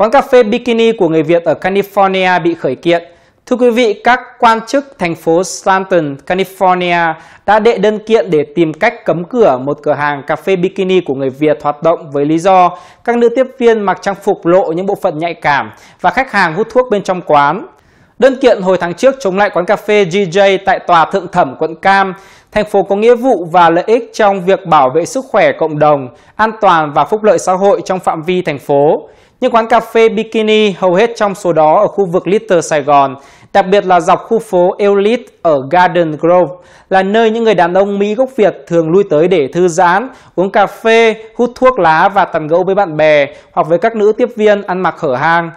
Quán cà phê Bikini của người Việt ở California bị khởi kiện. Thưa quý vị, các quan chức thành phố Stanton, California đã đệ đơn kiện để tìm cách cấm cửa một cửa hàng cà phê bikini của người Việt hoạt động với lý do các nữ tiếp viên mặc trang phục lộ những bộ phận nhạy cảm và khách hàng hút thuốc bên trong quán. Đơn kiện hồi tháng trước chống lại quán cà phê GJ tại tòa thượng thẩm quận Cam, thành phố có nghĩa vụ và lợi ích trong việc bảo vệ sức khỏe cộng đồng, an toàn và phúc lợi xã hội trong phạm vi thành phố. Những quán cà phê bikini hầu hết trong số đó ở khu vực Little Sài Gòn, đặc biệt là dọc khu phố Elite ở Garden Grove, là nơi những người đàn ông Mỹ gốc Việt thường lui tới để thư giãn, uống cà phê, hút thuốc lá và tàn gẫu với bạn bè hoặc với các nữ tiếp viên ăn mặc hở hang.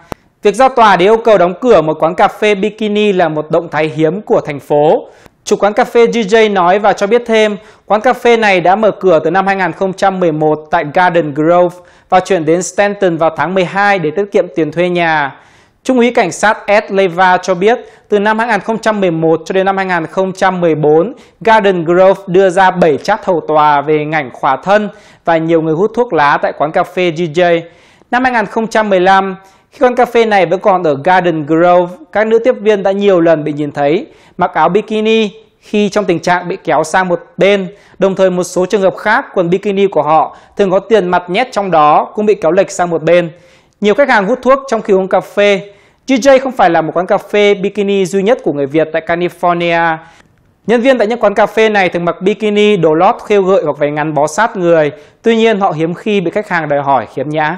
Việc ra tòa để yêu cầu đóng cửa một quán cà phê bikini là một động thái hiếm của thành phố. Chủ quán cà phê DJ nói và cho biết thêm, quán cà phê này đã mở cửa từ năm 2011 tại Garden Grove và chuyển đến Stanton vào tháng 12 để tiết kiệm tiền thuê nhà. Trung úy cảnh sát Ed Leva cho biết, từ năm 2011 cho đến năm 2014, Garden Grove đưa ra 7 chát hầu tòa về ngành khỏa thân và nhiều người hút thuốc lá tại quán cà phê DJ. Năm 2015, khi quán cà phê này vẫn còn ở Garden Grove, các nữ tiếp viên đã nhiều lần bị nhìn thấy mặc áo bikini khi trong tình trạng bị kéo sang một bên. Đồng thời một số trường hợp khác quần bikini của họ thường có tiền mặt nhét trong đó cũng bị kéo lệch sang một bên. Nhiều khách hàng hút thuốc trong khi uống cà phê. GJ không phải là một quán cà phê bikini duy nhất của người Việt tại California. Nhân viên tại những quán cà phê này thường mặc bikini, đồ lót, khêu gợi hoặc váy ngắn bó sát người. Tuy nhiên họ hiếm khi bị khách hàng đòi hỏi khiếm nhã.